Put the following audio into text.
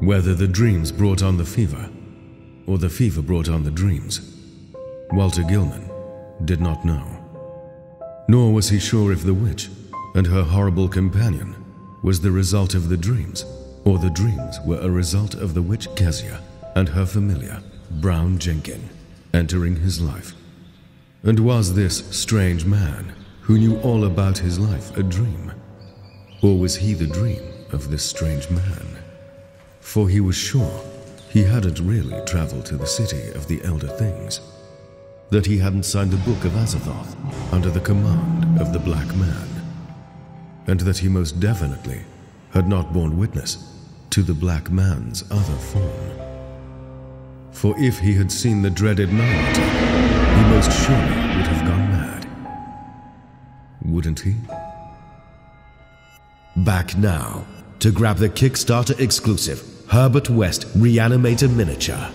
Whether the dreams brought on the fever, or the fever brought on the dreams, Walter Gilman did not know. Nor was he sure if the witch and her horrible companion was the result of the dreams, or the dreams were a result of the witch Keziah and her familiar, Brown Jenkin, entering his life. And was this strange man who knew all about his life a dream? Or was he the dream of this strange man? For he was sure he hadn't really traveled to the city of the Elder Things, that he hadn't signed the Book of Azathoth under the command of the Black Man, and that he most definitely had not borne witness to the Black Man's other form. For if he had seen the dreaded Night, he most surely would have gone mad. Wouldn't he? Back now to grab the Kickstarter exclusive Herbert West Reanimator Miniature.